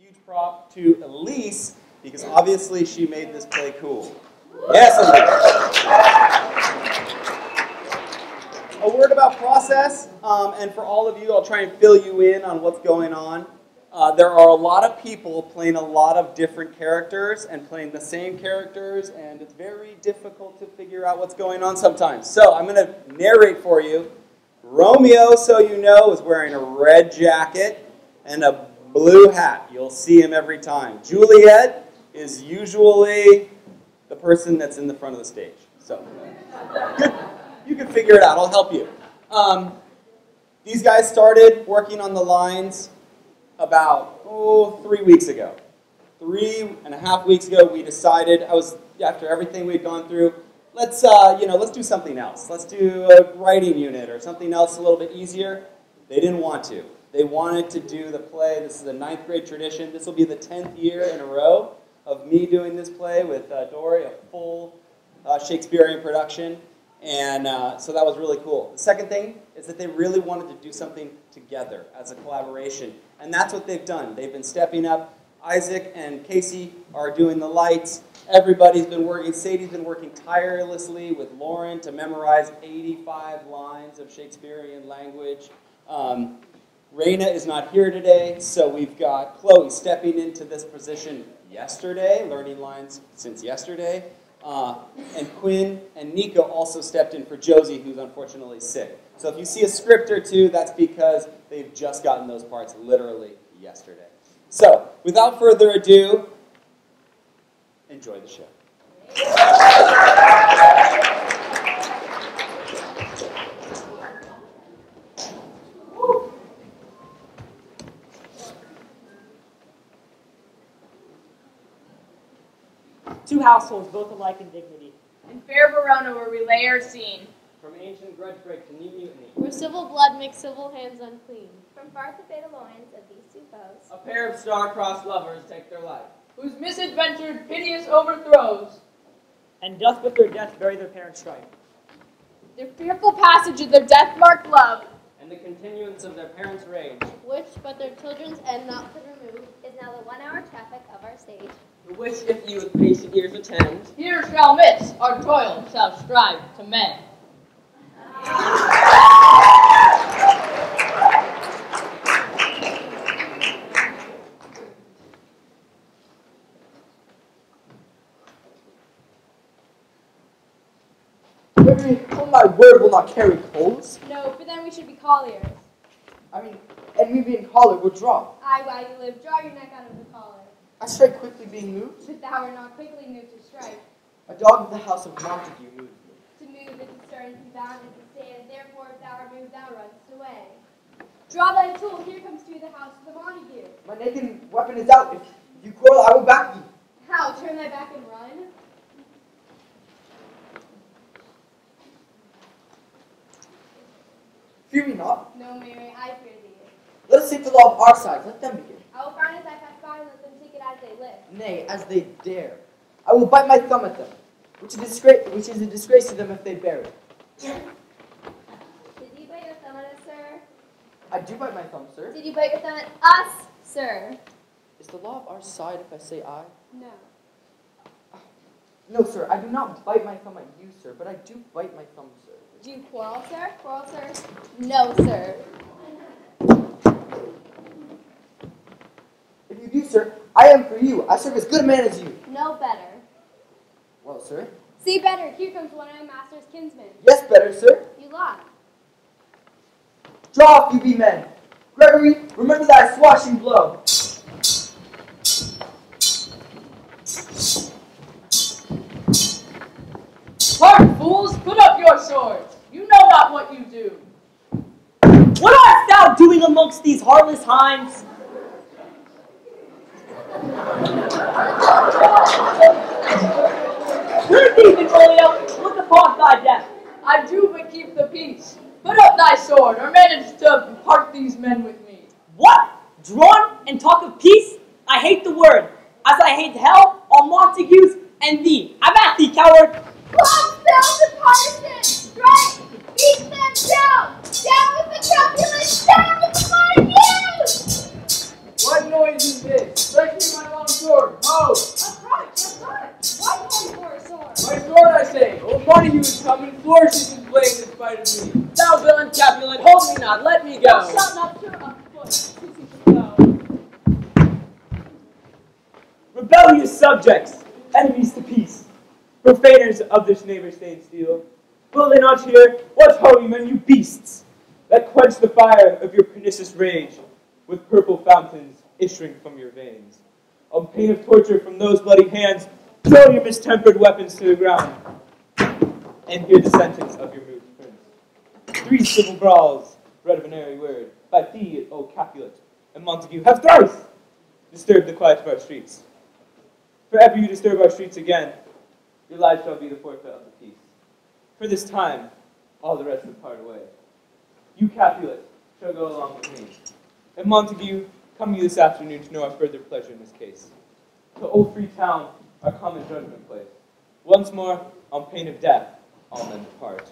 huge prop to Elise, because obviously she made this play cool. Yes, Elise. A word about process, um, and for all of you, I'll try and fill you in on what's going on. Uh, there are a lot of people playing a lot of different characters and playing the same characters, and it's very difficult to figure out what's going on sometimes. So I'm going to narrate for you. Romeo, so you know, is wearing a red jacket and a blue hat. You'll see him every time. Juliet is usually the person that's in the front of the stage. So you can figure it out. I'll help you. Um, these guys started working on the lines about oh three weeks ago. Three and a half weeks ago, we decided. I was after everything we'd gone through. Let's uh, you know, let's do something else. Let's do a writing unit or something else a little bit easier. They didn't want to. They wanted to do the play. This is a ninth grade tradition. This will be the tenth year in a row of me doing this play with uh, Dory, a full uh, Shakespearean production. And uh, so that was really cool. The second thing is that they really wanted to do something together as a collaboration. And that's what they've done. They've been stepping up. Isaac and Casey are doing the lights. Everybody's been working. Sadie's been working tirelessly with Lauren to memorize 85 lines of Shakespearean language. Um, Raina is not here today, so we've got Chloe stepping into this position yesterday, learning lines since yesterday. Uh, and Quinn and Nico also stepped in for Josie, who's unfortunately sick. So if you see a script or two, that's because they've just gotten those parts literally yesterday. So without further ado, enjoy the show. Two households, both alike in dignity. In fair Verona, where we lay our scene. From ancient grudge break to new mutiny. Where civil blood makes civil hands unclean. From far the fatal loins of these two foes. A pair of star-crossed lovers take their life. Whose misadventured piteous overthrows. And doth with their death bury their parents' strife. Their fearful passage of their death-marked love. And the continuance of their parents' rage. Which, but their children's end not could remove, Is now the one-hour traffic of our stage. The which if you with patient ears attend. Here shall miss, our toil shall strive to mend. Every, oh my word, will not carry coals. No, but then we should be colliers. I mean, and me being collar would draw. Aye, while you live, draw your neck out of the collar. I strike quickly being moved. But thou art not quickly moved to strike. A dog of the house of Montague moved me. To move is to stir and to bound and to stand. Therefore, if thou art moved, thou runnest away. Draw thy tool, here comes to the house of the Montague. My naked weapon is out. If you quarrel, I will back you. How, turn thy back and run? Fear me not. No, marry, I fear thee. Let us take the law of our side. Let them begin. I will find as I pass by and let them take it as they live. Nay, as they dare. I will bite my thumb at them, which is, disgrace, which is a disgrace to them if they bear it. Did you bite your thumb at us, sir? I do bite my thumb, sir. Did you bite your thumb at us, sir? Is the law of our side if I say I? No. No, sir, I do not bite my thumb at you, sir, but I do bite my thumb, sir. Do you quarrel, sir? Quarrel, sir? No, sir. If you do, sir, I am for you. I serve as good a man as you. No better. Well, sir. See better, here comes one of my master's kinsmen. Yes, better, sir. You lie. Draw off, you be men. Gregory, remember that swashing blow. Hark, fools, put up your swords. You know not what you do. What art thou doing amongst these heartless hinds? Good thee, Benvolio, look upon thy death. I do but keep the peace. Put up thy sword, or manage to part these men with me. What? Drawn and talk of peace? I hate the word, as I hate hell, all Montagues, and thee. I'm at thee, coward. Club bells and partisans! Strike! Beat them down! Down with the truculence! Down with the Montagues! What noise is this? sword. How? Sword. My sword, I say. Of you is coming, flourishes his blade in spite of me. Thou villain hold me not, let me go. Not turn foot. Rebellious subjects, enemies to peace, profaners of this neighbor's state steel. Will they not hear? What holy men, you beasts, that quench the fire of your pernicious rage with purple fountains issuing from your veins. On pain of torture from those bloody hands, throw your mistempered weapons to the ground, and hear the sentence of your moved prince. Three civil brawls, bred of an airy word, by thee, O Capulet, and Montague, have thrice disturbed the quiet of our streets. For ever you disturb our streets again, your lives shall be the forfeit of the peace. For this time, all the rest will part away. You, Capulet, shall go along with me. And Montague, come you this afternoon to know our further pleasure in this case. To Old Freetown, our common judgment place. Once more, on pain of death, all men depart.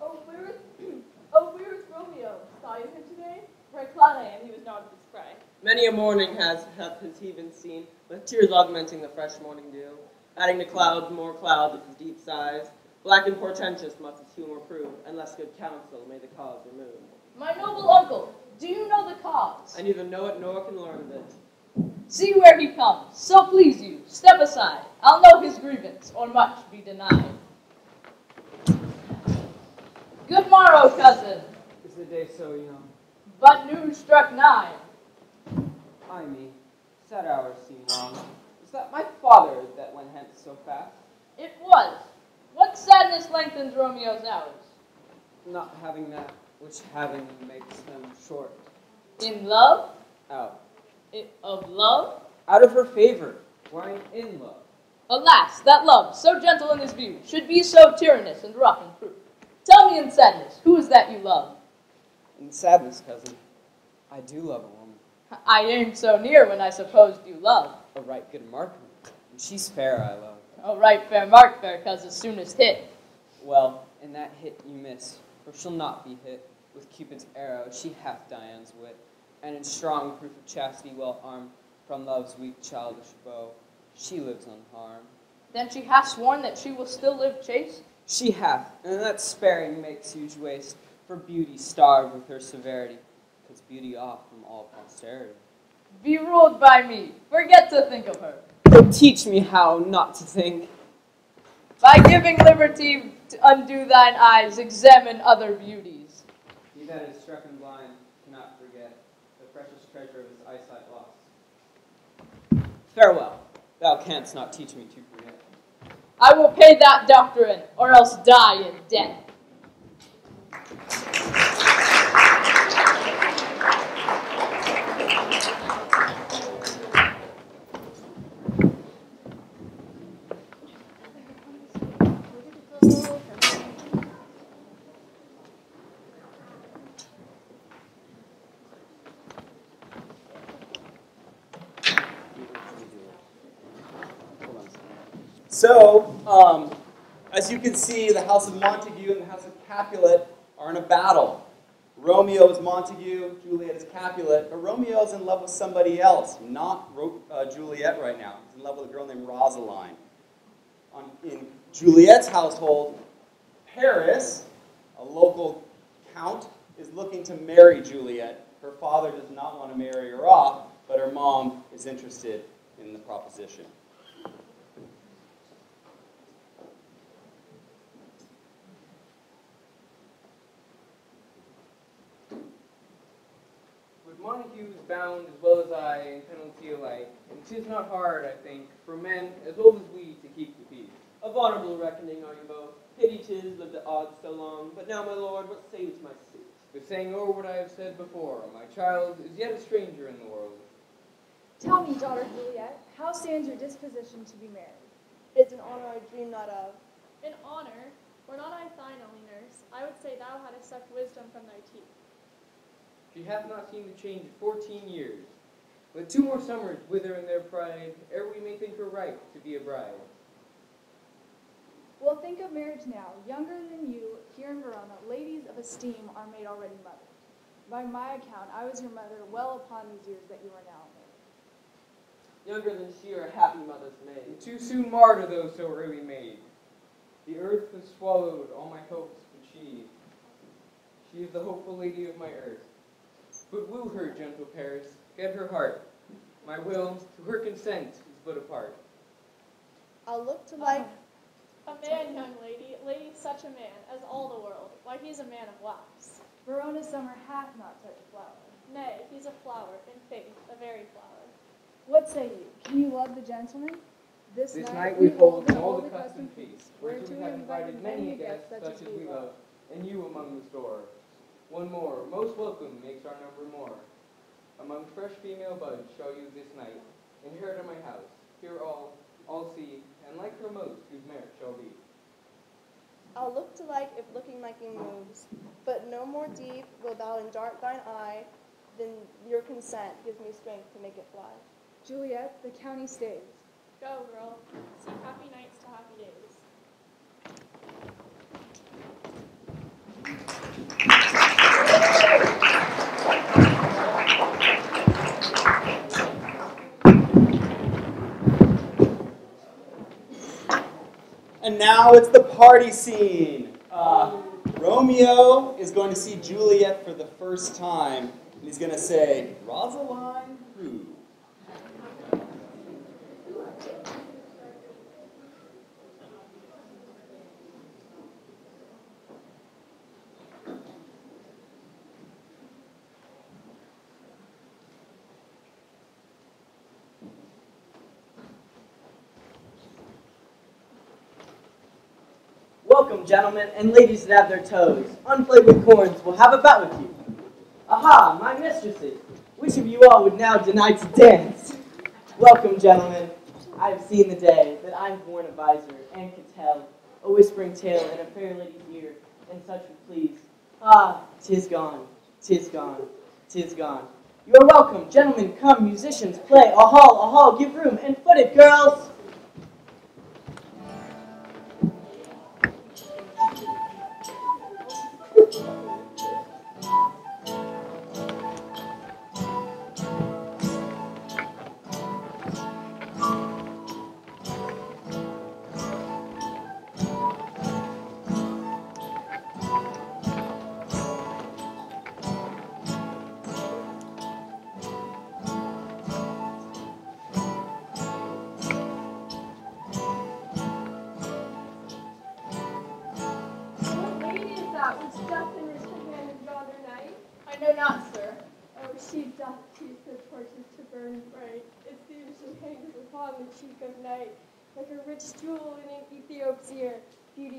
Oh, where is, oh, where is Romeo? Saw you him today? Right glad I am, he was not at this. Many a morning has hath his he been seen, with tears augmenting the fresh morning dew, adding to clouds more clouds of his deep sighs. Black and portentous must his humor prove, unless good counsel may the cause remove. My noble uncle, do you know the cause? I neither know it nor can learn of it. See where he comes. So please you, step aside. I'll know his grievance, or much be denied. Good morrow, cousin. Is the day so young? But noon struck nine. I me, sad hours seem long. Is that my father that went hence so fast? It was. What sadness lengthens Romeo's hours? Not having that which having makes them short. In love? Out. Of love? Out of her favor. Why in love? Alas, that love, so gentle in his view, should be so tyrannous and rough in proof. Tell me in sadness, who is that you love? In sadness, cousin, I do love a woman. I aimed so near when I supposed you loved. A right good marksman. And she's fair, I love. Oh, right, fair mark, fair cousin, soonest hit. Well, in that hit you miss, for she'll not be hit. With Cupid's arrow, she hath Dian's wit, and in strong proof of chastity well armed, from love's weak childish bow, she lives unharmed. Then she hath sworn that she will still live chaste? She hath, and that sparing makes huge waste, for beauty starved with her severity, puts beauty off from all posterity. Be ruled by me, forget to think of her. Teach me how not to think. By giving liberty to undo thine eyes, examine other beauties. He that is struck and blind cannot forget the precious treasure of his eyesight lost. Farewell. Thou canst not teach me to forget. I will pay that doctrine, or else die in death. So, um, as you can see, the House of Montague and the House of Capulet are in a battle. Romeo is Montague, Juliet is Capulet, but Romeo is in love with somebody else, not uh, Juliet right now. He's in love with a girl named Rosaline. On, in Juliet's household, Paris, a local count, is looking to marry Juliet. Her father does not want to marry her off, but her mom is interested in the proposition. With Montague is bound as well as I in penalty alike, and 'tis not hard, I think, for men as old as we to keep the peace. Of honorable reckoning are you both. Pity 'tis lived at odds so long. But now, my lord, what saves my suit? But saying over what I have said before, my child is yet a stranger in the world. Tell me, daughter Juliet, how stands your disposition to be married? It's an honor I dream not of. An honor, were not I thine only nurse, I would say thou hadst sucked wisdom from thy teeth. She hath not seen the change of fourteen years. Let two more summers wither in their pride, ere we may think her right to be a bride. Well, think of marriage now. Younger than you, here in Verona, ladies of esteem are made already mothers. By my account, I was your mother well upon these years that you are now married. younger than she are happy mother's made. And too soon martyr those so early made. The earth has swallowed all my hopes, but she, she is the hopeful lady of my earth. But woo her, gentle Paris, get her heart. My will to her consent is but a part. I'll look to uh, like A man, young lady, lady such a man as all the world. Why, he's a man of wax. Verona summer hath not such a flower. Nay, he's a flower, in faith, a very flower. What say you? Can you love the gentleman? This night we hold an old accustomed feast, whereto we have invited many guests such as we love, and you among the store. One more, most welcome, makes our number more. Among fresh female buds shall you this night inherit in my house. Here all, all see, and like her most, whose merit shall be. I'll look to like if looking liking moves, but no more deep will thou indart thine eye than your consent gives me strength to make it fly. Juliet, the county stays. Go, girl. See happy nights to happy days. And now it's the party scene. Uh, Romeo is going to see Juliet for the first time, and he's going to say, Rosaline, who? Welcome, gentlemen and ladies that have their toes. Unplayed with corns will have a bout with you. Aha, my mistresses. Which of you all would now deny to dance? Welcome, gentlemen. I have seen the day that I have worn a visor and could tell a whispering tale in a fair lady's ear, and such would please. Ah, tis gone, tis gone, tis gone. You are welcome, gentlemen. Come, musicians, play. A hall, a hall, give room, and foot it, girls.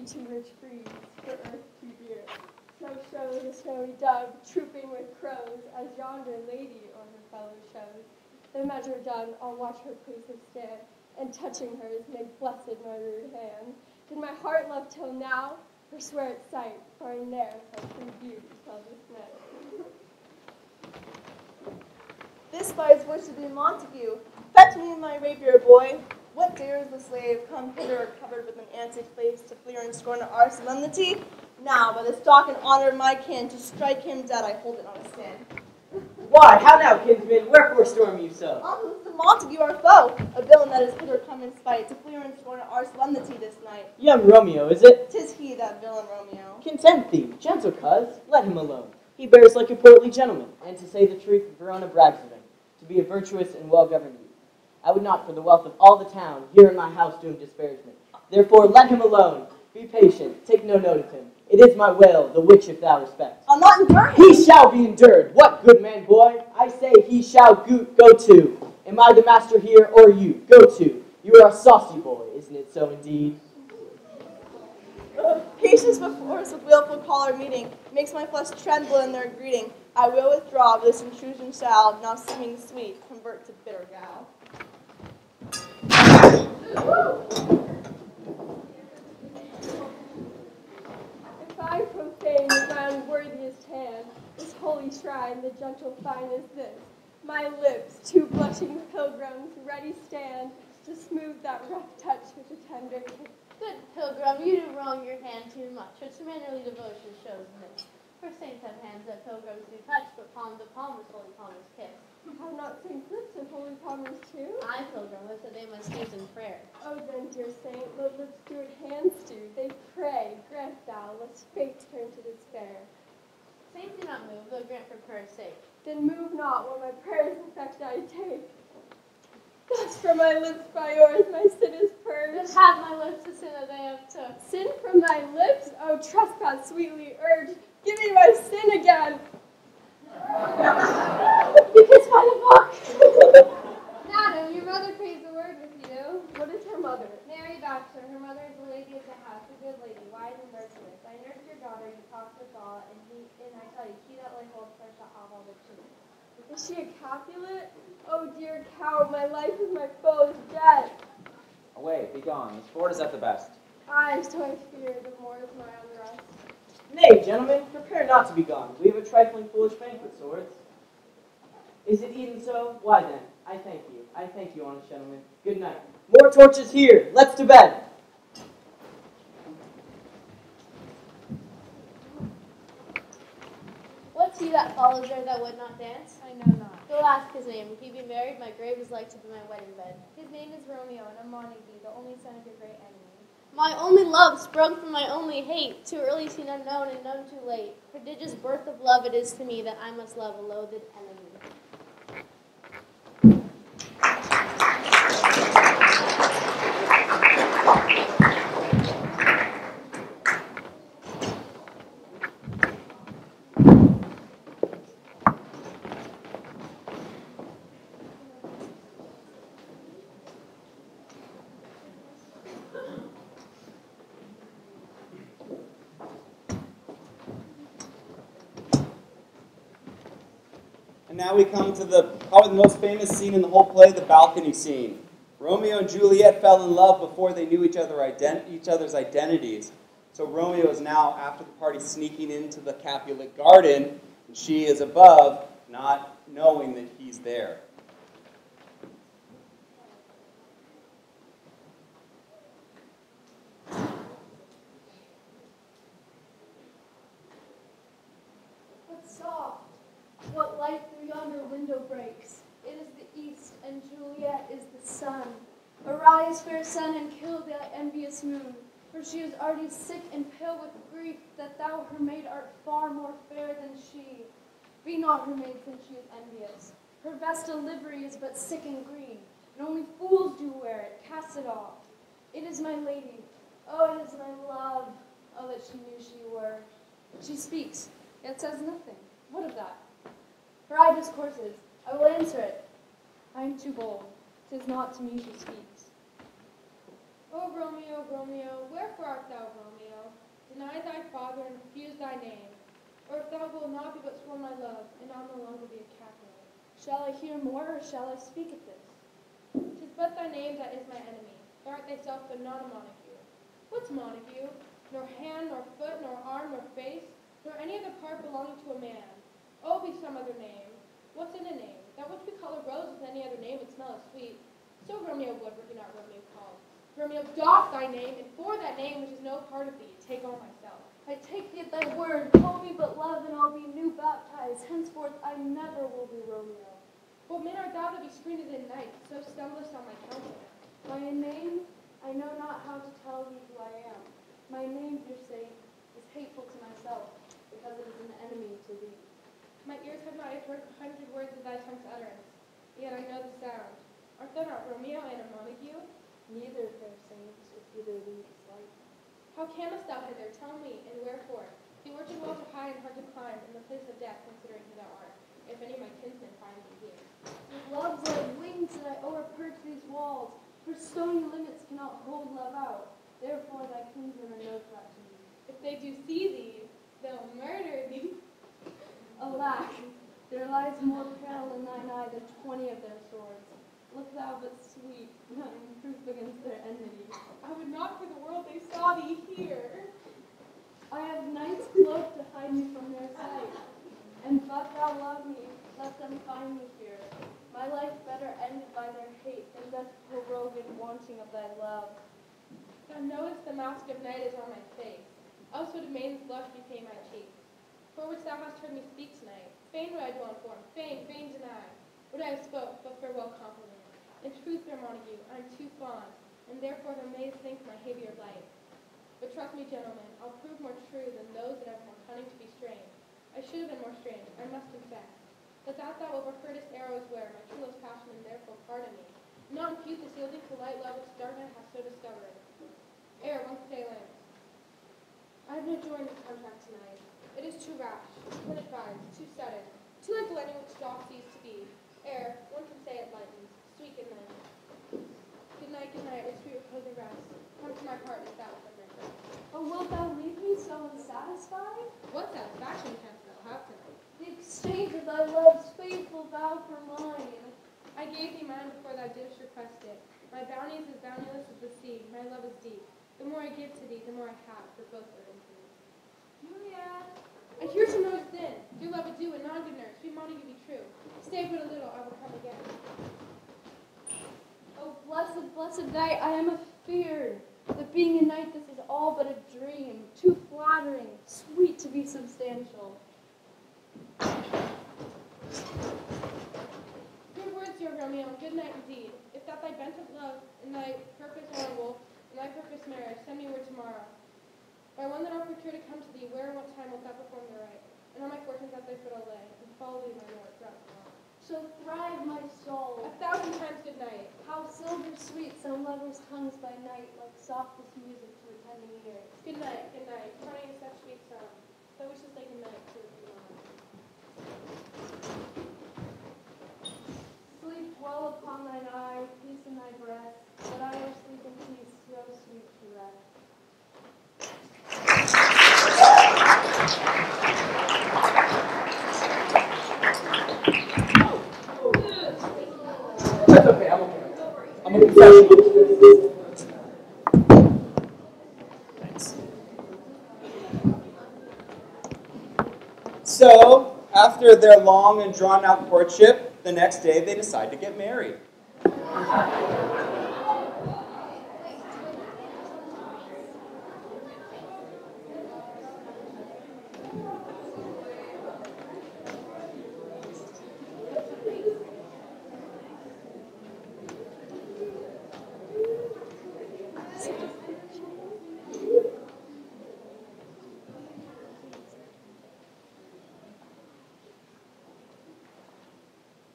Too rich breeze, for earth too dear. So shows the snowy dove, trooping with crows, as yonder lady or her fellow shows. The measure done, I'll watch her place of stand, and touching hers make blessed my rude hand. Did my heart love till now? Forswear its sight, for I ne'er shall see beauty till this night. This spies wish to be Montague. Fetch me my rapier, boy. What dares the slave come hither covered with an antic face to fleer and scorn our solemnity? Now, by the stock and honor of my kin, to strike him dead, I hold it not a sin. Why, how now, kinsman? Wherefore storm you so? Um, on who's the Montague our foe? A villain that is hither come in spite, to fleer and scorn our solemnity this night. Young Romeo, is it? Tis he, that villain Romeo. Content thee, gentle cuz, let him alone. He bears like a portly gentleman, and to say the truth, Verona brags of him, to be a virtuous and well-governed youth. I would not for the wealth of all the town here in my house do him disparagement. Therefore let him alone. Be patient, take no note of him. It is my will, the which if thou respect. I'll not endure him. He shall be endured. What good man, boy? I say he shall go, go to. Am I the master here, or you? Go to. You are a saucy boy, isn't it so indeed? Patience before us with willful caller meeting makes my flesh tremble in their greeting. I will withdraw, this intrusion shall, now seeming sweet, convert to bitter gall. If I profane with my unworthiest hand this holy shrine, the gentle fine is this. My lips, two blushing pilgrims, ready stand to smooth that rough touch with a tender kiss. Good pilgrim, you do wrong your hand too much, which mannerly devotion shows this. For saints have hands that pilgrims do touch, but palm to palm is holy palmer's kiss. Have not St. Clips and Holy Palmers too? I, pilgrim, lift the name of steeped in prayer. Oh, then, dear saint, let lips do what hands do. They pray, grant thou, lest fate turn to despair. Saints do not move, though grant for prayer's sake. Then move not, while my prayers effect I take. Thus from my lips by yours my sin is Then purged. have my lips the sin that they have took. Sin from thy lips, oh trespass sweetly urged. Give me my sin again. Kiss by the book! Madam, your mother prays the word with you. What is her mother? Mary Baxter, her mother is the lady of the house, a good lady, wise and virtuous. I nursed your daughter, you talked with all, and he and I tell you, he that lays hold first shall have all the truth. Is she a Capulet? Oh dear cow, my life is my foe's is dead. Away, be gone. The sport is at the best. Aye, so I fear, the more is my unrest. Nay, gentlemen, prepare not to be gone. We have a trifling foolish banquet, swords. Is it even so? Why then, I thank you. I thank you, honest gentlemen. Good night. More torches here. Let's to bed. What's he that follows there that would not dance? I know not. Go ask his name. If he be married, my grave is like to be my wedding bed. His name is Romeo, and a Montague, the only son of your great enemy. My only love sprung from my only hate, too early seen unknown and none too late. Prodigious birth of love it is to me that I must love a loathed enemy. And now we come to the probably the most famous scene in the whole play, the balcony scene. Romeo and Juliet fell in love before they knew each other each other's identities. So Romeo is now, after the party, sneaking into the Capulet garden, and she is above, not knowing that he's there. What soft, what light through yonder window breaks. It is the east, and Juliet is the sun. Arise, fair sun, and kill the envious moon, for she is already sick and pale with grief that thou, her maid, art far more fair than she. Be not her maid, since she is envious. Her vestal livery is but sick and green, and only fools do wear it. Cast it off. It is my lady. Oh, it is my love. Oh, that she knew she were. She speaks, yet says nothing. What of that? Her eye discourses. I will answer it. I am too bold. Tis not to me she speaks. O Romeo, Romeo, wherefore art thou Romeo? Deny thy father and refuse thy name. Or if thou wilt not be but sworn my love, and I'll no longer be a Capulet. Shall I hear more, or shall I speak at this? Tis but thy name that is my enemy. Thou art thyself, but not a Montague. What's Montague? Nor hand, nor foot, nor arm, nor face, nor any other part belonging to a man. Oh, be some other name. What's in a name? That which we call a rose with any other name would smell as sweet. So Romeo would were he not Romeo called. Romeo, doff thy name, and for that name which is no part of thee, take on myself. I take thee at thy word. Call me but love, and I'll be new baptized. Henceforth I never will be Romeo. What man art thou to be screened in night, so stumblest on my counsel? My name, I know not how to tell thee who I am. My name, dear saint, is hateful to myself, because it is an enemy to thee. My ears have not yet heard a hundred words of thy tongue's utterance, yet I know the sound. Art thou not Romeo and a Montague? Neither, fair saints, if either of thee is like. How camest thou hither? Tell me, and wherefore? The orchard walls are high and hard to climb, and the place of death, considering who thou art, if any of my kinsmen find thee here. With love's like wings that I o'erperch these walls, for stony limits cannot hold love out. Therefore thy kinsmen are no threat to me. If they do see thee, they'll murder thee. Alack, there lies more peril in thine eye than twenty of their swords. Look thou but sweet, not in proof against their enmity. I would not for the world they saw thee here. I have night's cloak to hide me from their sight. And but thou love me, let them find me here. My life better ended by their hate than death prorogued wanting of thy love. Thou knowest the mask of night is on my face, else would a maiden's blush repay my cheek. For which thou hast heard me speak tonight. Fain would I dwell in form, fain, fain deny. Would I have spoke, but farewell compliment. In truth, fair Montague, I am too fond, and therefore thou mayest think my behavior light. But trust me, gentlemen, I'll prove more true than those that have more cunning to be strange. I should have been more strange, I must confess. But that thou overheardest arrows wear, my true love's passion, and therefore pardon me. Not impute this yielding to light love which dark night hath so discovered. Ere once day. I have no joy in this contract tonight. It is too rash, too advised, too sudden, too like the lightning which doth cease to be. Ere one can say it lightens. Sweet good night. Good night, good night, sweet repose and rest. Come to my part with that with the Oh, wilt thou leave me so unsatisfied? What satisfaction canst thou have tonight? The exchange of thy love's faithful vow for mine. I gave thee mine before thou didst request it. My bounty is as bounteous as the sea, my love is deep. The more I give to thee, the more I have, for both are infinite. I hear some noise within. Do love adieu, and non good nurse, Be sweet to be true. Stay but a little, I will come again. Oh, blessed, blessed night, I am afeared that being a knight this is all but a dream, too flattering, sweet to be substantial. Good words, dear Romeo, good night indeed. If that thy bent of love, and thy purpose honorable, and thy purpose marriage, send me word tomorrow. By one that I'll procure to come to thee, where and what time wilt thou perform the rite? And all my fortunes at thy foot I'll lay, and follow thee, my lord, throughout tomorrow. So thrive my soul. A thousand times good night. How silver sweet some lovers' tongues by night, like softest music to attending ears. Good night, good night. Parting is such sweet song. So we shall say good night to the Sleep well upon thine eye, peace in thy breast, that I will sleep in peace, so sweet to rest. So, after their long and drawn out courtship, the next day they decide to get married.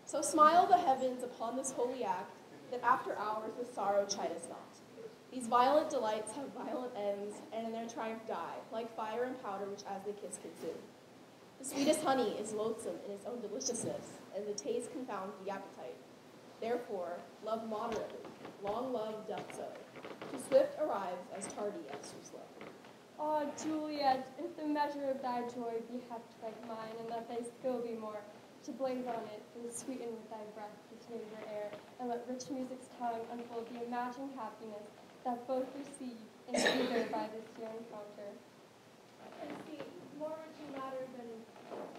So smile the heavens upon this holy act, that after hours with sorrow chide us not. These violent delights have violent ends, and in their triumph die, like fire and powder which as they kiss consume. The sweetest honey is loathsome in its own deliciousness, and the taste confounds the appetite. Therefore, love moderately, long love doth so. Too swift arrives as tardy as too slow. Ah, Juliet, if the measure of thy joy be heft like mine, and that thy skill be more, to blaze on it, and sweeten with thy breath this neighbor air, and let rich music's tongue unfold the imagined happiness that both receive in either by this young encounter. And see, more rich in matter than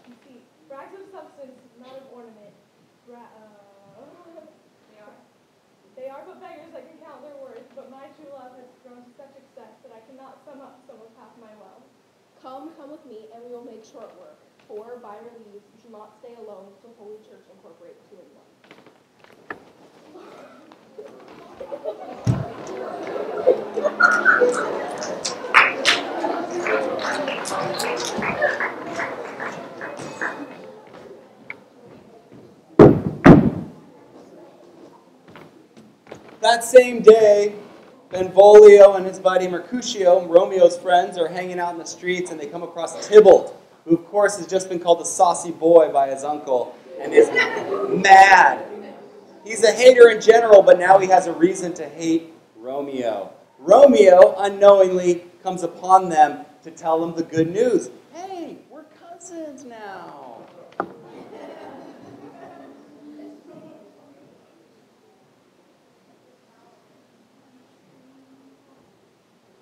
conceit. Rags of substance, not of ornament. Ra- uh, they are. They are but beggars that can count their worth, but my true love has grown to such excess that I cannot sum up some of half my wealth. Come, come with me, and we will make short work. For, by your leave, you shall not stay alone till Holy Church incorporate two in one. That same day, Benvolio and his buddy Mercutio, Romeo's friends, are hanging out in the streets and they come across Tybalt, who, of course, has just been called a saucy boy by his uncle and is mad. He's a hater in general, but now he has a reason to hate Romeo. Romeo, unknowingly, comes upon them to tell them the good news. Hey, we're cousins now.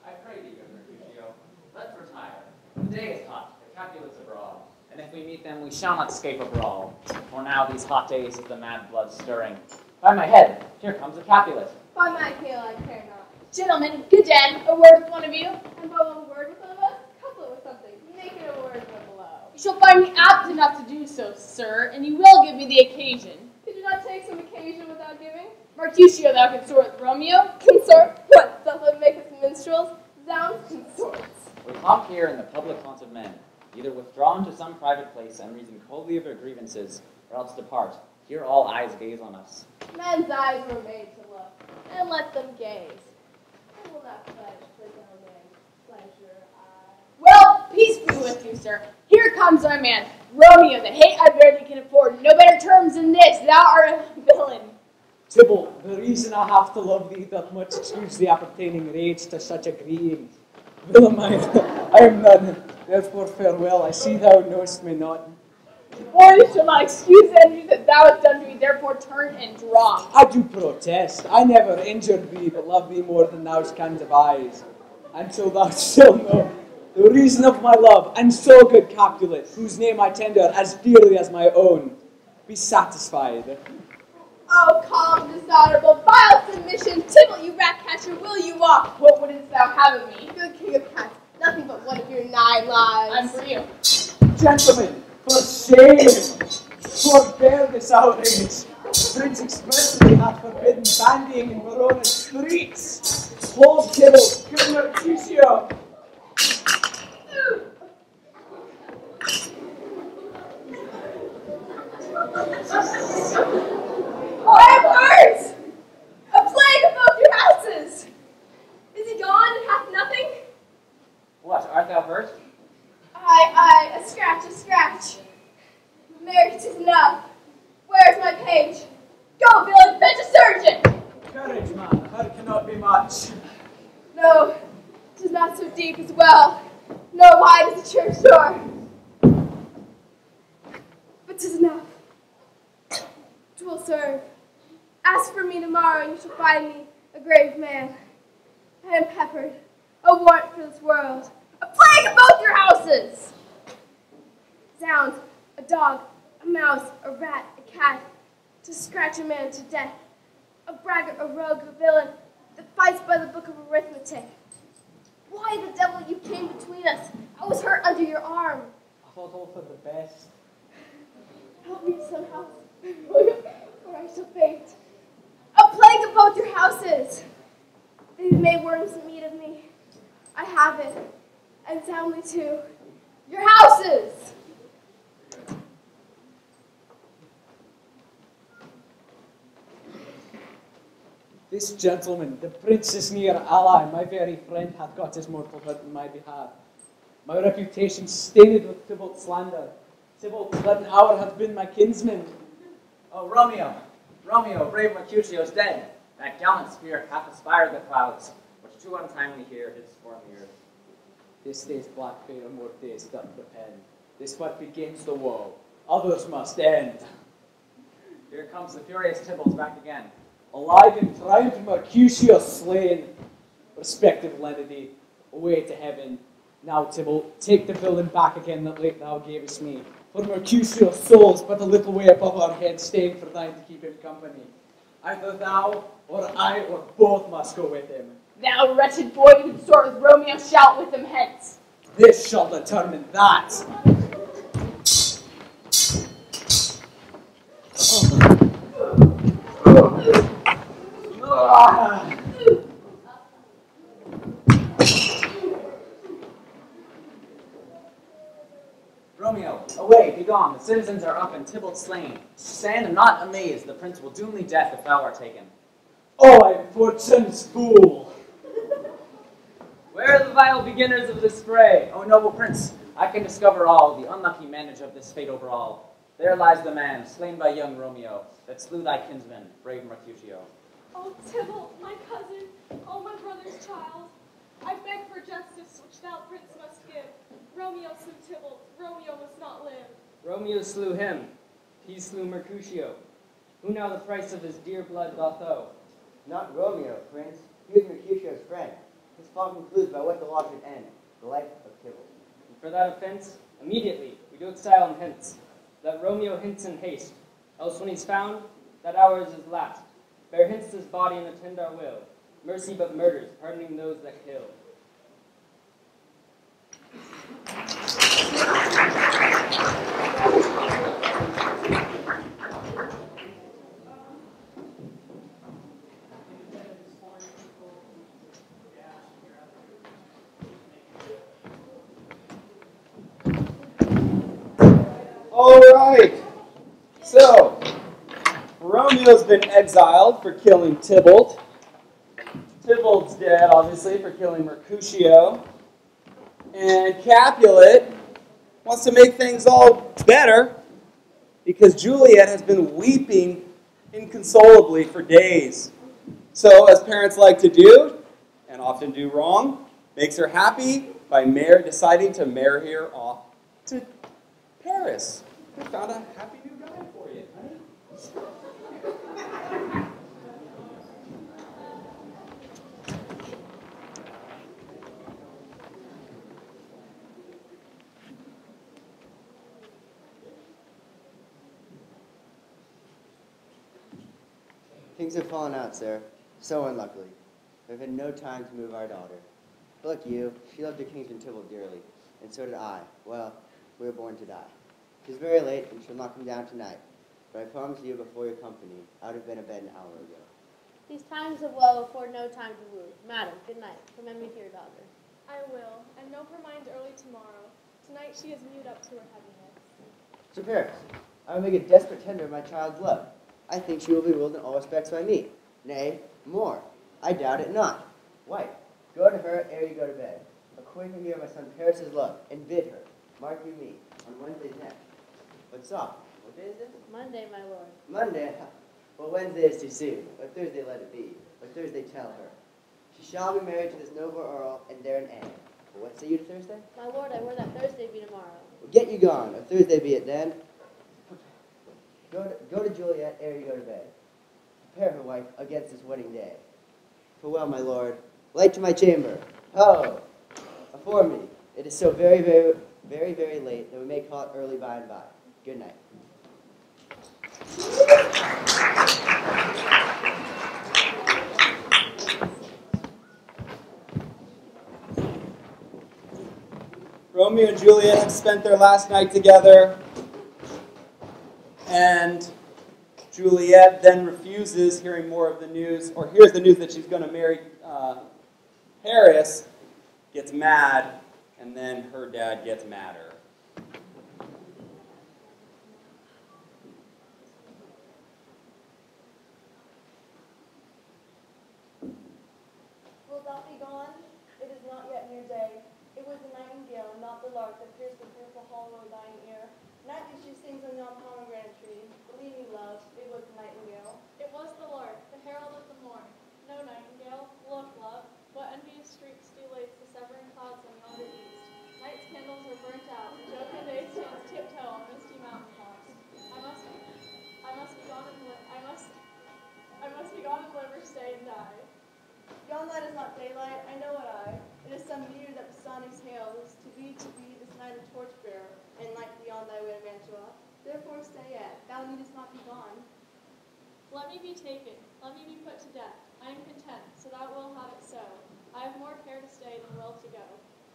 I pray thee, good Mercutio, let's retire. The day is hot, the Capulets abroad, and if we meet them, we shall not escape a brawl. For now these hot days of the mad blood stirring. By my head, here comes a Capulet. By my heel, I care not. Gentlemen, good den. A word with one of you. And by one word with one of us, couple it with something. Make it a word from below. You shall find me apt enough to do so, sir, and you will give me the occasion. Could you not take some occasion without giving? Mercutio, thou consort with Romeo? Consort? What, doth it make us minstrels? Zounds consorts. We come here in the public haunts of men, either withdrawn to some private place and reason coldly of their grievances, or else depart. Here all eyes gaze on us. Men's eyes were made to look, and let them gaze. I will not pledge for no man's pleasure. I... Well, peace be with you, sir. Here comes our man, Romeo, the hate I barely can afford. No better terms than this. Thou art a villain. Tybalt, the reason I have to love thee that much excuse the appertaining rage to such agreeing. Wilhelmine, I am none, therefore farewell, I see thou knowest me not. For you shall not excuse the injury that thou hast done to me, therefore turn and draw. I do protest, I never injured thee, but love thee more than thou canst devise. And so thou shalt know the reason of my love, and so good Capulet, whose name I tender as dearly as my own, be satisfied. Oh, calm, dishonorable, vile submission, Tybalt, you rat catcher, will you walk? What wouldst thou have of me? Good king of cats, nothing but one of your nine lives. I'm for you. Gentlemen, for shame! Forbear this outrage! Prince expressly hath forbidden bandying in Verona's streets! Hold Tybalt, good Mercutio! I have words! A plague above your houses! Is he gone and hath nothing? What, art thou hurt? Aye, aye, a scratch, a scratch. Marry, 'tis enough. Where's my page? Go, villain, fetch a surgeon! Courage, man, her cannot be much. No, 'tis not so deep as well, nor wide as the church door. But 'tis enough. 'Twill serve. Ask for me tomorrow, and you shall find me a grave man. I am peppered, a warrant for this world, a plague of both your houses! Zounds, a dog, a mouse, a rat, a cat, to scratch a man to death, a braggart, a rogue, a villain, that fights by the book of arithmetic. Why the devil you came between us? I was hurt under your arm. I thought all for the best. Help me somehow, or I shall faint. A plague of both your houses. They've made worms meat of me. I have it, and soundly too. Your houses! This gentleman, the is near ally, my very friend, hath got his mortal hurt in my behalf. My reputation stained with Tybalt's slander. Tybalt, that an hour hath been my kinsman. Oh, Romeo! Romeo, brave Mercutio's dead. That gallant spear hath aspired the clouds, which too untimely here his form years. This day's black fate more days doth depend. This but begins the woe. Others must end. Here comes the furious Tybalt back again. Alive in triumph, Mercutio slain. Respective lenity, away to heaven. Now, Tybalt, take the villain back again that late thou gavest me. For Mercutio's soul's but a little way above our heads, staying for thine to keep him company. Either thou, or I, or both must go with him. Thou wretched boy, you consort with Romeo, shout with him hence. This shall determine that. Ah. Romeo, away, be gone. The citizens are up and Tybalt slain. Stand not amazed. The prince will doom thee death if thou art taken. Oh, I am fortune's fool. Where are the vile beginners of this fray? O noble prince, I can discover all the unlucky manage of this fatal brawl. There lies the man, slain by young Romeo, that slew thy kinsman, brave Mercutio. Oh, Tybalt, my cousin, oh, my brother's child, I beg for justice which thou, prince, must give. Romeo slew Tybalt, Romeo must not live. Romeo slew him, he slew Mercutio. Who now the price of his dear blood doth owe? Not Romeo, prince. He was Mercutio's friend. His fault concludes by what the law should end, the life of Tybalt. And for that offense, immediately we do exile him hence. Let Romeo hints in haste, else when he's found, that hour is his last. Bear hence his body and attend our will. Mercy but murders, pardoning those that kill. Romeo's been exiled for killing Tybalt. Tybalt's dead, obviously, for killing Mercutio. And Capulet wants to make things all better because Juliet has been weeping inconsolably for days. So, as parents like to do, and often do wrong, makes her happy by mar- deciding to marry her off to Paris. We found a happy new guy for you, honey. Things have fallen out, sir. So unluckily. We've had no time to move our daughter. But look, you, she loved her Kingsman Tybalt dearly, and so did I. Well, we were born to die. It is very late, and she'll not come down tonight. But I promise you, before your company, I would have been in bed an hour ago. These times of woe afford no time to woo. Madam, good night. Commend me to your daughter. I will, and know her mind early tomorrow. Tonight she is mewed up to her heaviness. Sir Paris, I will make a desperate tender of my child's love. I think she will be ruled in all respects by me. Nay, more. I doubt it not. Wife, go to her ere you go to bed. Acquaint me of my son Paris's love, and bid her, mark you me, on Wednesday next. But stop, what day is this? Monday, my lord. Monday. Well, Wednesday is too soon. But Thursday let it be. But Thursday tell her. She shall be married to this noble earl, and there an end. But what say you to Thursday? My lord, I word that Thursday be tomorrow. Well, get you gone. If Thursday be it then. Go to, go to Juliet ere you go to bed. Prepare her, wife, against this wedding day. Farewell, my lord. Light to my chamber. Ho! Afore me. It is so very, very, very, very late that we may call it early by and by. Good night. Romeo and Juliet have spent their last night together, and Juliet then refuses hearing more of the news, or hears the news that she's going to marry uh, Paris, gets mad, and then her dad gets madder. Wilt thou be gone? It is not yet near day. It was the nightingale, and not the lark, that pierced the fearful hollow of thine ear. Nightly she sings on yon pomegranate tree. Believe me, love, it was the nightingale. It was the lark, the herald of the morn. No nightingale, look, love, what envious streaks do lace the severing clouds on yonder east. Night's candles are burnt out, and Jocund day stands tiptoe on misty mountain tops. I must, I must be gone and li- I must, I must be gone and live or stay and die. Light is not daylight, I know it I. It is some meteor that the sun exhales. To be, to be, this night a torchbearer, and light beyond thy way Mantua. Therefore stay yet, thou needest not be gone. Let me be taken, let me be put to death. I am content, so thou wilt have it so. I have more care to stay than will to go.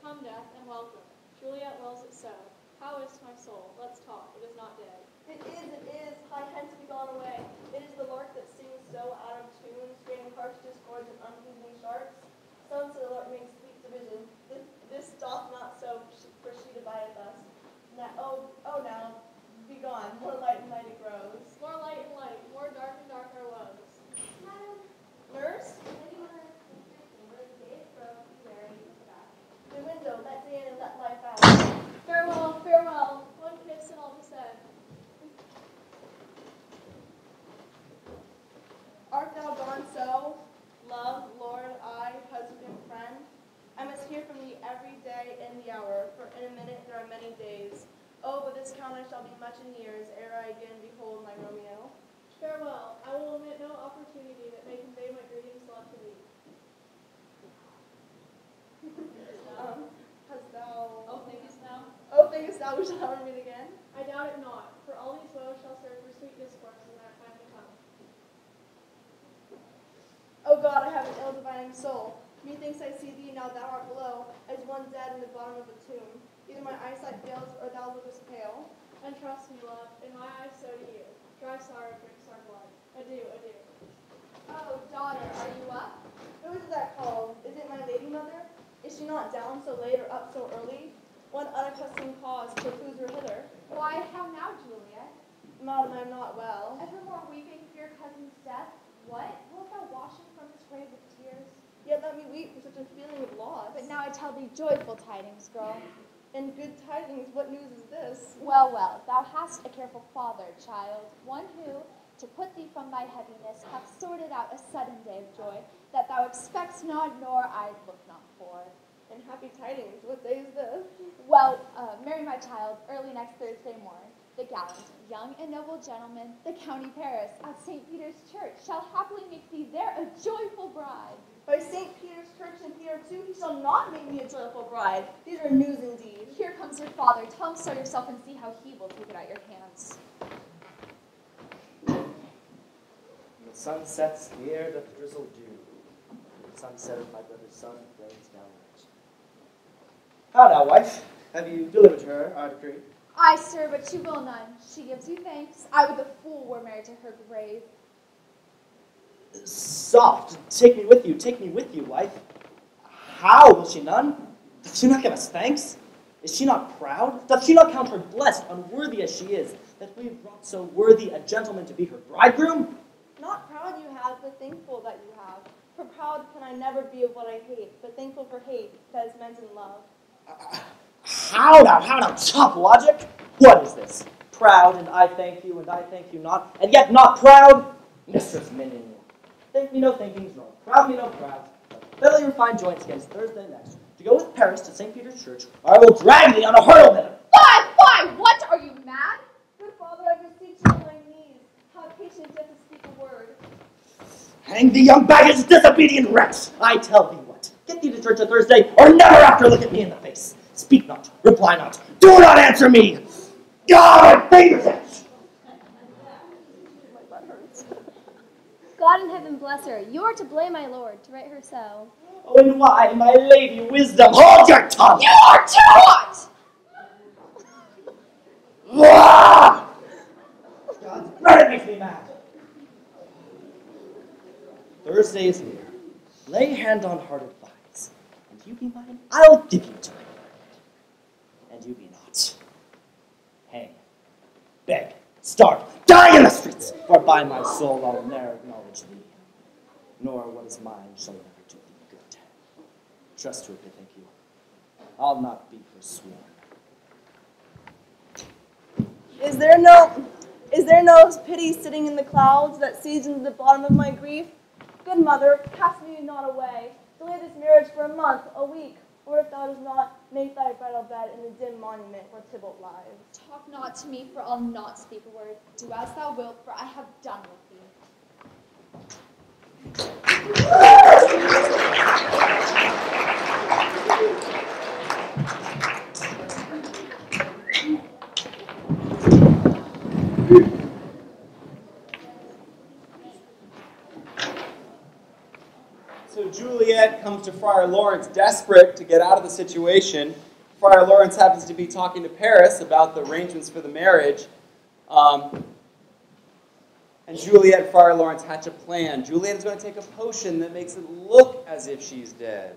Come, death, and welcome. Juliet wills it so. How is my soul? Let's talk. It is not day. It is, it is, high hence be gone away. It is the lark that sings so out of tune, straining harsh discords and unheeding sharps. Some say the lark makes sweet division. This, this doth not so, for she divideth us. Now, oh, oh now, be gone, more light and light it grows. More light and light, more dark and dark our woes. Nurse? Anyone where the day is broke, wary of that. The window, let day in and let life out. Farewell, farewell. One kiss and all be said. Art thou gone so? Love, Lord, I, husband, and friend. I must hear from thee every day and the hour, for in a minute there are many days. Oh, but this counter shall be much in years, ere I again behold my Romeo. Farewell. I will omit no opportunity that may convey my greetings love to thee. Um, hast thou... Oh, thinkest thou? Oh, thinkest thou we shall ever meet again? I doubt it not, for all these woes shall serve for sweet discourse in that time to come. O God, I have an ill divining soul. Methinks I see thee now thou art below, as one dead in the bottom of a tomb. Either my eyesight fails, or thou lookest pale. And trust me, love, in my eyes so do you. Dry sorrow drinks our blood. Adieu, adieu. Oh, daughter, are you up? Who is that called? Is it my lady mother? Is she not down so late or up so early? One unaccustomed cause precludes her hither. Why, how now, Juliet? Madam, I am not well. Evermore weeping for your cousin's death? What? Wilt thou wash him from his grave with tears? Yet let me weep for such a feeling of loss. But now I tell thee joyful tidings, girl. And good tidings, what news is this? Well, well, thou hast a careful father, child, one who, to put thee from thy heaviness, hath sorted out a sudden day of joy, that thou expects not, nor I look not for. And happy tidings, what day is this? Well, uh, marry my child, early next Thursday morn. The gallant, young and noble gentleman, the county Paris, at St. Peter's Church, shall happily make thee there a joyful bride. By St. Peter's Church and Peter too, he shall not make me a joyful bride. These are news indeed. Here comes your father. Tell him so yourself and see how he will take it at your hands. When the sun sets, the air doth drizzle dew. The sunset of my brother's son flames downwards. How now, wife? Have you delivered her our decree? Ay, sir, but she will none. She gives you thanks. I would the fool were married to her grave. Soft, take me with you, take me with you, wife. How will she none? Doth she not give us thanks? Is she not proud? Doth she not count her blessed, unworthy as she is, that we have brought so worthy a gentleman to be her bridegroom? Not proud you have, but thankful that you have. For proud can I never be of what I hate, but thankful for hate that is meant in love. Ah, ah, How now, how now, tough logic? What is this? Proud, and I thank you, and I thank you not, and yet not proud? Mistress Minion, think me no thinkings, nor proud me no proud. But fill your fine joints against Thursday next, to go with Paris to St. Peter's Church, or I will drag thee on a hurdle thither. Why, why, What? Are you mad? Good father, I beseech you on my knees. Have patience yet to speak a word. Hang the young baggage, disobedient wretch! I tell thee what, get thee to church on Thursday, or never after look at me in the face. Speak not, reply not, do not answer me! God, my fingers itch! God in heaven bless her. You are to blame, my lord, to write her so. Oh, and why, my lady wisdom, hold your tongue! You are too hot! Right, it makes me mad. Thursday is near. Lay hand on heart of and you be mine, I'll give you lord. And you be not. Hang, beg, starve, die in the streets, for by my soul I'll ne'er acknowledge thee, nor what is mine shall never do thee good. Trust to it, bethink you. I'll not be forsworn. Is there no is there no pity sitting in the clouds that seasons the bottom of my grief? Good mother, cast me not away. Delay this marriage for a month, a week, if thou dost not, make thy bridal bed in the dim monument where Tybalt lies. Talk not to me, for I'll not speak a word. Do as thou wilt, for I have done with thee. So Juliet comes to Friar Lawrence desperate to get out of the situation. Friar Lawrence happens to be talking to Paris about the arrangements for the marriage. Um, and Juliet and Friar Lawrence hatch a plan. Juliet is going to take a potion that makes it look as if she's dead.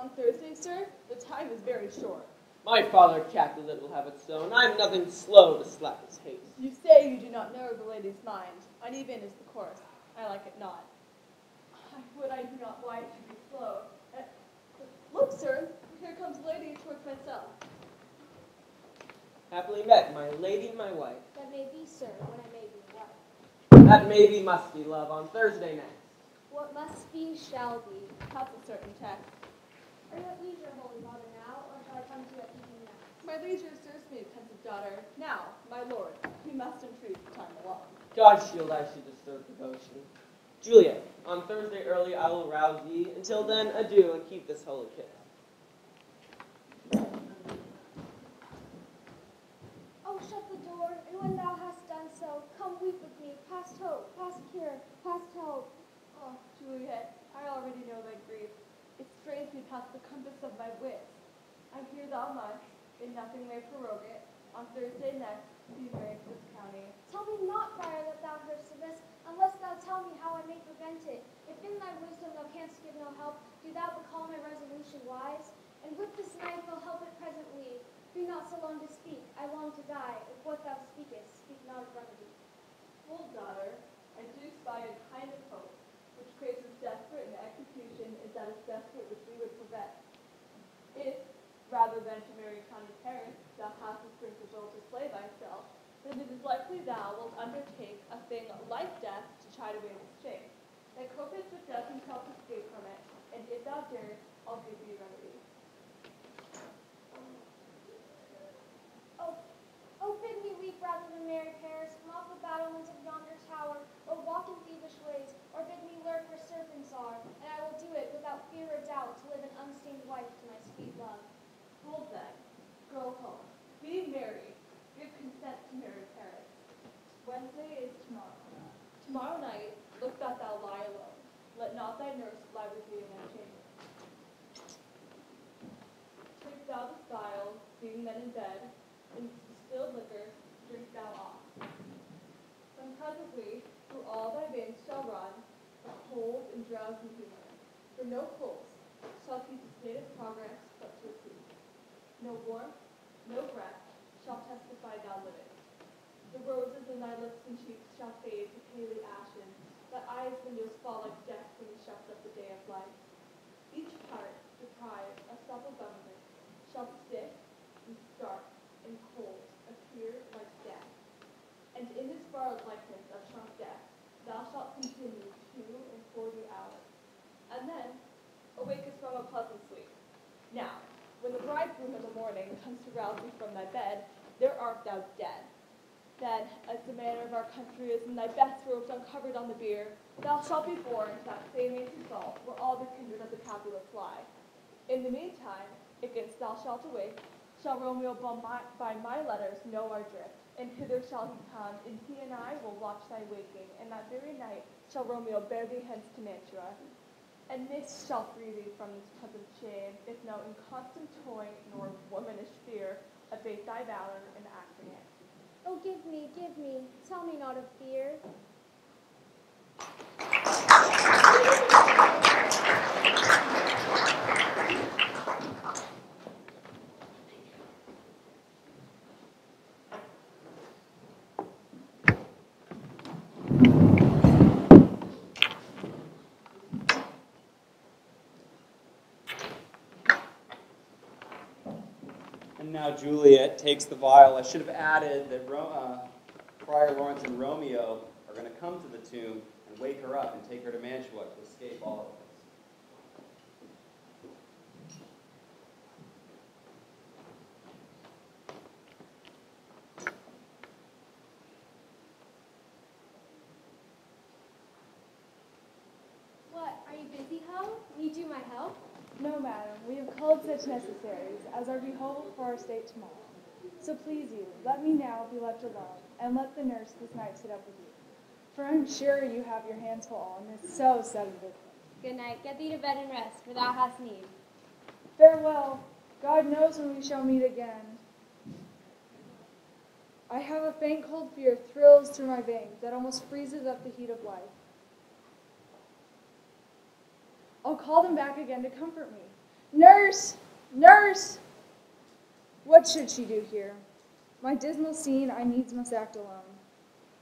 On Thursday, sir, the time is very short. My father Capulet will have it so, and I'm nothing slow to slap his haste. You say you do not know the lady's mind. Uneven is the course. I like it not. I would I knew not why it should be slow. Uh, look, sir, here comes a lady towards myself. Happily met, my lady, my wife. That may be, sir, when I may be wife. That may be must be love on Thursday next. What must be, shall be. Hath a certain text. Are you at leisure, holy mother, now, or shall I come to you at evening next? My leisure serves me, pensive daughter. Now, my lord, we must in truth time along. God shield I should disturb devotion. Juliet, on Thursday early I will rouse thee. Until then, adieu, and keep this holy kiss. Oh, shut the door, and when thou hast done so, come weep with me, past hope, past cure, past hope. Oh, Juliet, I already know thy grief. It strains me past the compass of my wits. I hear thou must, in nothing may prorogue it, on Thursday next, be married to this county. Tell me not, friar, that thou hearest of this, unless thou tell me how I may prevent it. If in thy wisdom thou canst give no help, do thou but call my resolution wise. And with this knife I'll help it presently. Be not so long to speak. I long to die. If what thou speakest, speak not of remedy. Hold, daughter, I do spy a kind of hope, which craves as desperate in execution as that is desperate which we would prevent. If, rather than to marry county Paris, thou hast the strength of will to slay thyself, then it is likely thou wilt undertake a thing like death to chide away this shame. Thy copus but death himself escape from it, and if thou darest, I'll give thee a remedy. Oh, oh, bid me weep rather than marry Paris, come off the battlements of yonder tower, or walk in thievish ways, or bid me lurk where serpents are, and I will do it without fear or doubt to live an unstained wife to my sweet love. Hold then, go home, be merry, give consent to marry Paris. Wednesday is tomorrow. Tomorrow night, look that thou lie alone. Let not thy nurse lie with thee in thy chamber. Take thou the style, being then in bed, and distilled liquor, drink thou off. Then presently, through all thy veins shall run a cold and drowsy humor. For no pulse shall keep the state of progress but to a sleep. No warmth, no breath shall testify thou livest. The roses in thy lips and cheeks shall fade to paly ashen. Thy eyes' windows fall like death when he shuts up the day of life. Each part, deprived of supple government, shall stiff and stark and cold appear like death. And in this borrowed likeness of shrunk death, thou shalt continue two and forty hours. And then awakest from a pleasant when the bridegroom in the morning comes to rouse thee from thy bed, there art thou dead. Then, as the manner of our country is in thy best robes uncovered on the bier, thou shalt be borne to that same ancient vault where all the kindred of the Capulets lie. In the meantime, against thou shalt awake, shall Romeo by my, by my letters know our drift, and hither shall he come, and he and I will watch thy waking, and that very night shall Romeo bear thee hence to Mantua. And this shall free thee from this present shame, if no inconstant toy nor womanish fear abate thy valor in acting it. Oh, give me, give me, tell me not of fear. Now Juliet takes the vial. I should have added that Ro- uh, Friar Lawrence and Romeo are going to come to the tomb and wake her up and take her to Mantua to escape all of this. What, are you busy, Ho? Need you my help? No, madam, we have called such necessaries as are behoved for our state tomorrow. So please you, let me now be left alone, and let the nurse this night sit up with you. For I'm sure you have your hands full on this so sudden business. Good night. Get thee to bed and rest, for thou hast need. Farewell. God knows when we shall meet again. I have a faint cold fear thrills through my veins that almost freezes up the heat of life. I'll call them back again to comfort me. Nurse! Nurse! What should she do here? My dismal scene I needs must act alone.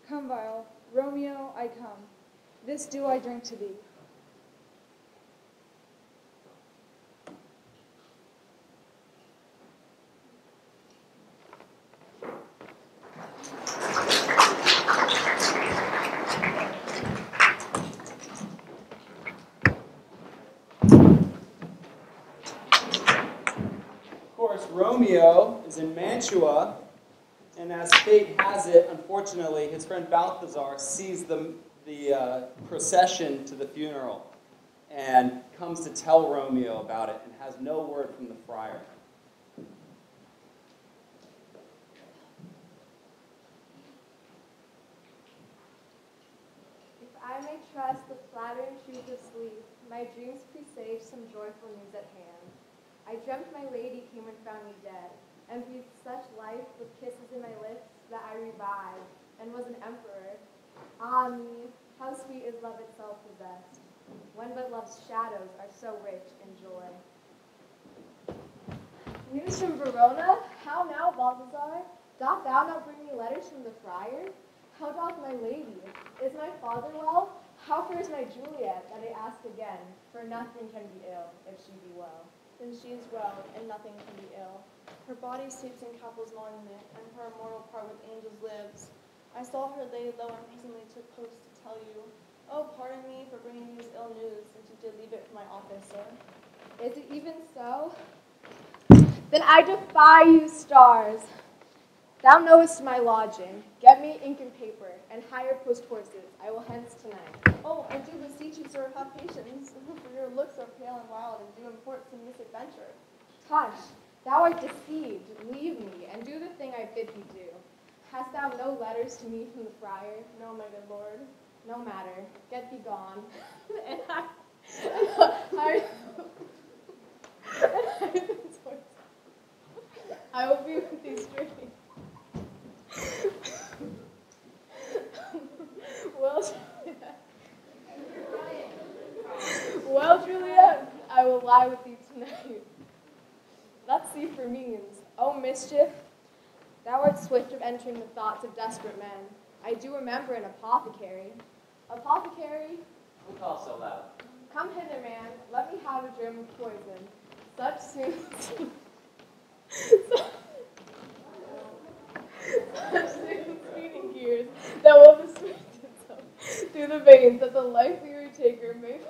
Come, vile Romeo, I come. This do I drink to thee. Of course, Romeo is in Mantua, and as fate has it, unfortunately, his friend Balthazar sees the, the uh, procession to the funeral and comes to tell Romeo about it and has no word from the friar. If I may trust the flattering truth of sleep, my dreams presage some joyful news at hand. I dreamt my lady came and found me dead, and breathed such life with kisses in my lips that I revived. and was an emperor. Ah me, how sweet is love itself possessed, when but love's shadows are so rich in joy. News from Verona? How now, Balthazar? Doth thou not bring me letters from the friar? How doth my lady? Is my father well? How fares my Juliet, that I ask again? For nothing can be ill, if she be well. Then she is well, and nothing can be ill. Her body sleeps in Capel's monument, and her immortal part with angels lives. I saw her lay low and presently took post to tell you. Oh, pardon me for bringing you this ill news, since you did leave it for my office, sir. Is it even so? Then I defy you, stars. Thou knowest my lodging. Get me ink and paper, and hire post horses. I will hence tonight. Oh, I do beseech you, sir, have patience, for your looks are pale and wild, and do import some misadventure. Tush, thou art deceived. Leave me, and do the thing I bid thee do. Hast thou no letters to me from the friar? No, my good lord. No matter. Get thee gone. and I, I, I will be with thee straight. well, well, Juliet, I will lie with thee tonight. Let's see for means. Oh, mischief, thou art swift of entering the thoughts of desperate men. I do remember an apothecary. Apothecary, Who calls so loud? come hither, man. Let me have a germ of poison. Such soon. Such soon speeding gears that will persuade itself through the veins that the life weary taker may.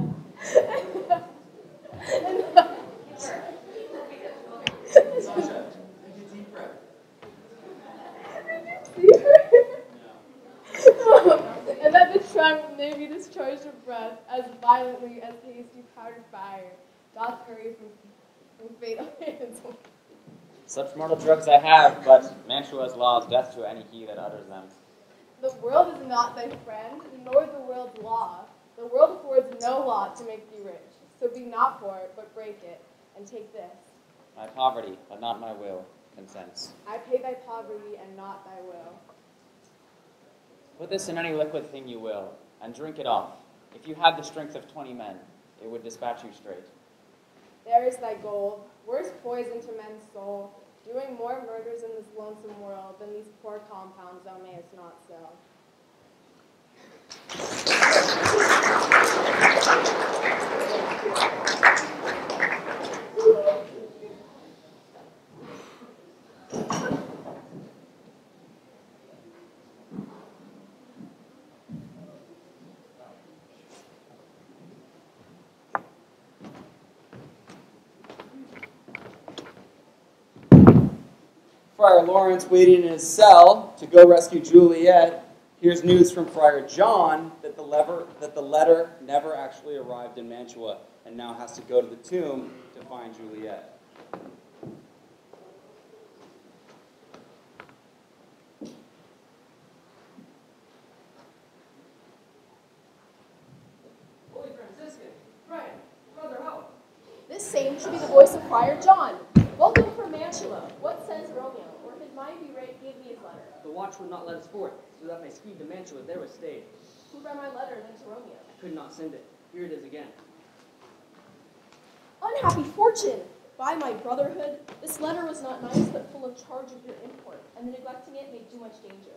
and that the trunk may be discharged of breath as violently as hasty powdered fire doth hurry from, from fatal hands. Such mortal drugs I have, but Mantua's law is death to any he that utters them. The world is not thy friend, nor the world's law. The world affords no law to make thee rich. So be not poor, but break it, and take this. My poverty, but not my will, consents. I pay thy poverty and not thy will. Put this in any liquid thing you will, and drink it off. If you had the strength of twenty men, it would dispatch you straight. There is thy gold, worse poison to men's soul, doing more murders in this lonesome world than these poor compounds thou mayest not sell. Friar Lawrence waiting in his cell to go rescue Juliet hears news from Friar John that the, lever, that the letter never actually arrived in Mantua and now has to go to the tomb to find Juliet. Holy Franciscan, pray, brother, help. This same should be the voice of Friar John. Welcome from Mantua. What says Romeo? Or his mind be right, gave me his letter. The watch would not let us forth, that my speed to Mantua there was stayed. Who read my letter then to Romeo? I could not send it. Here it is again. Unhappy fortune! By my brotherhood, this letter was not nice, but full of charge of your import, and the neglecting it made too much danger.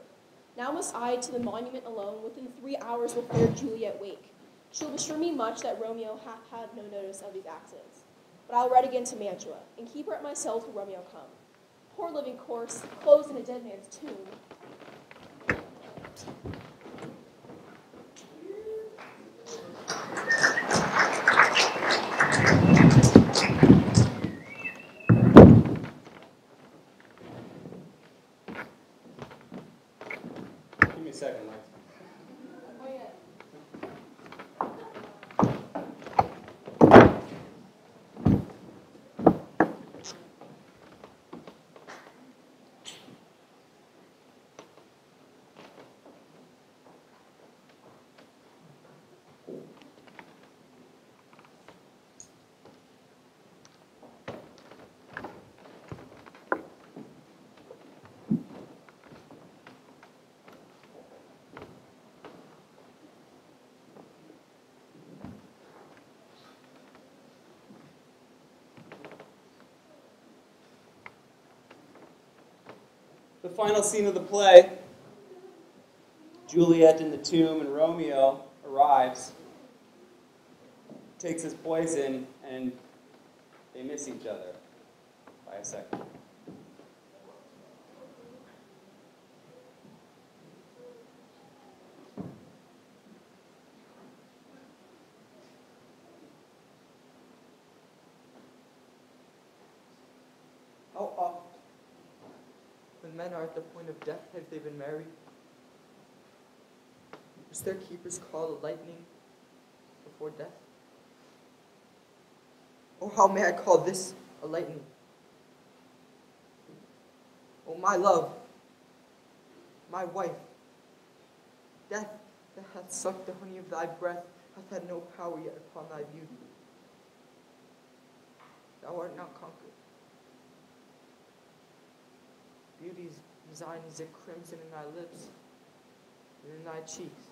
Now must I to the monument alone, within three hours will fair Juliet wake. She'll assure me much that Romeo hath had no notice of these accidents. But I'll ride again to Mantua, and keep her at my cell till Romeo come. Poor living corse, closed in a dead man's tomb. Give me a second, Lex. The final scene of the play, Juliet in the tomb and Romeo arrives, takes his poison, and they miss each other by a second. How oft, when men are at the point of death, have they been married? Is their keepers called a lightning before death? Or how may I call this a lightning? Oh, my love, my wife, death that hath sucked the honey of thy breath hath had no power yet upon thy beauty. Thou art not conquered. Beauty's is a crimson in thy lips and in thy cheeks.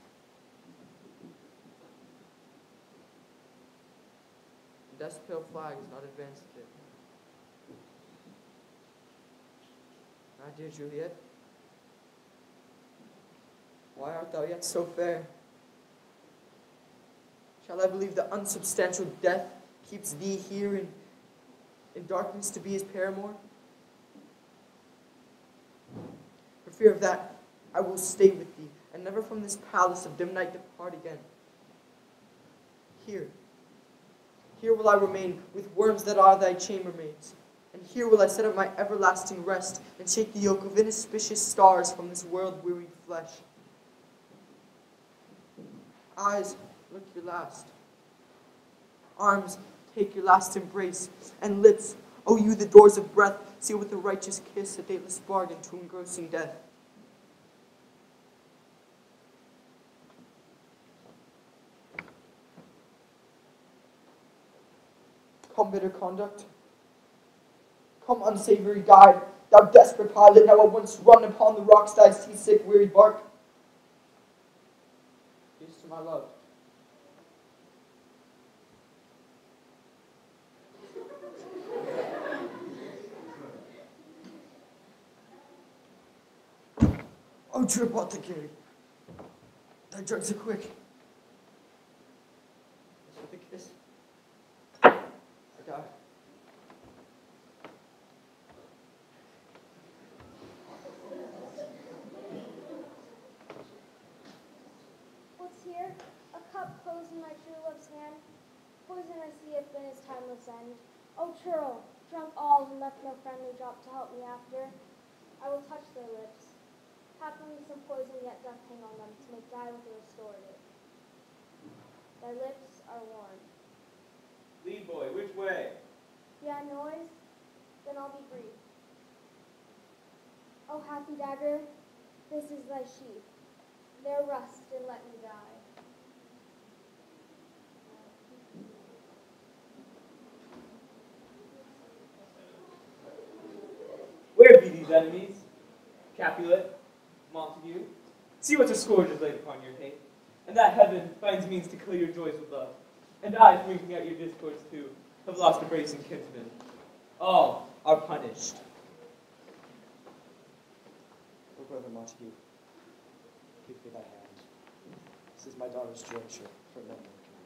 Death's pale flag is not advanced yet. My dear Juliet, why art thou yet so fair? Shall I believe the unsubstantial death keeps thee here in, in darkness to be his paramour? For fear of that, I will stay with thee, and never from this palace of dim night depart again. Here, here will I remain with worms that are thy chambermaids, and here will I set up my everlasting rest, and shake the yoke of inauspicious stars from this world-wearied flesh. Eyes, look your last. Arms, take your last embrace, and lips, O you the doors of breath, seal with a righteous kiss a dateless bargain to engrossing death. Come, bitter conduct. Come, unsavory guide, thou desperate pilot, now at once run upon the rocks thy seasick, weary bark. Peace to my love. Oh, true apothecary. Thy drugs are quick. Just with a kiss. I die. What's here? A cup closed in my true love's hand. Poison I see it been his timeless end. Oh, churl, drunk all and left no friendly drop to help me after. I will touch their lips. Some poison yet doth hang on them to make die with the restorative. Thy lips are warm. Lead boy, which way? Yeah, noise? Then I'll be brief. Oh, happy dagger, this is thy sheath. There rust and let me die. Where be these enemies? Capulet, Montague, see what a scourge is laid upon your hate, and that heaven finds means to kill your joys with love. And I, drinking out your discords too, have lost a bracing kinsman. All are punished. Oh, brother Montague, give me thy hand. This is my daughter's jointure, for no one can I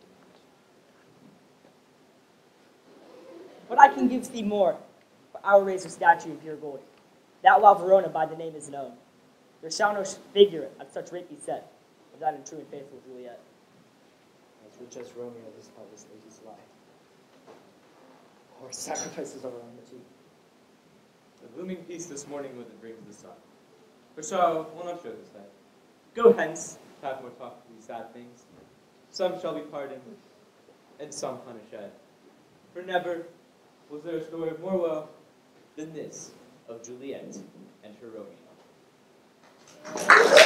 demand. But I can give thee more, for I will raise a statue of pure gold. That while Verona by the name is known. There shall no figure at such rate be set, of that in true and faithful Juliet. As rich as Romeo, this how this lady's lie. Or sacrifices of on own cheek. The blooming peace this morning with it brings the sun. For sorrow will not show this head. Go hence, have more talk of these sad things. Some shall be pardoned, and some punished. For never was there a story of more woe than this of Juliet and her Romeo. Amém.